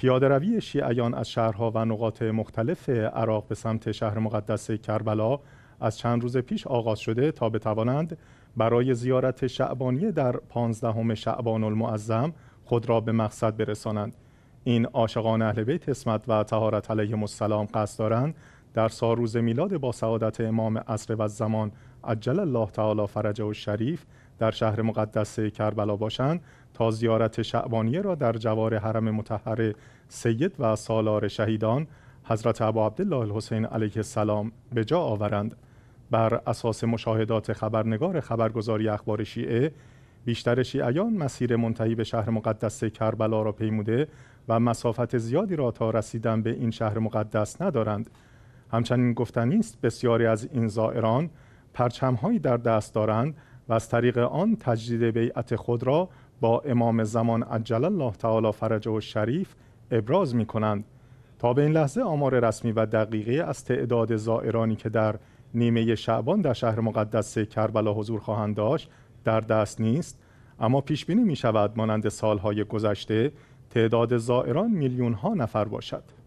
پیاده روی شیعیان از شهرها و نقاط مختلف عراق به سمت شهر مقدس کربلا از چند روز پیش آغاز شده تا بتوانند برای زیارت شعبانی در پانزدهم شعبان المعظم خود را به مقصد برسانند. این عاشقان اهل بیت اسمت و طهارت علیهم السلام قصد دارند در ساروز میلاد با سعادت امام عصر و زمان عجل الله تعالی فرجه و شریف در شهر مقدس کربلا باشند تا زیارت شعبانیه را در جوار حرم متحر سید و سالار شهیدان حضرت ابا عبدالله الحسین علیه السلام به جا آورند. بر اساس مشاهدات خبرنگار خبرگزاری اخبار شیعه بیشتر شیعیان مسیر منتهی به شهر مقدس کربلا را پیموده و مسافت زیادی را تا رسیدن به این شهر مقدس ندارند. همچنین گفتنی است بسیاری از این زائران پرچمهایی در دست دارند و از طریق آن تجدید بیعت خود را با امام زمان عجل الله تعالی فرجه و شریف ابراز می کنند تا به این لحظه آمار رسمی و دقیقی از تعداد زائرانی که در نیمه شعبان در شهر مقدس کربلا حضور خواهند داشت در دست نیست اما پیش بینی می شود مانند سالهای گذشته تعداد زائران میلیون ها نفر باشد.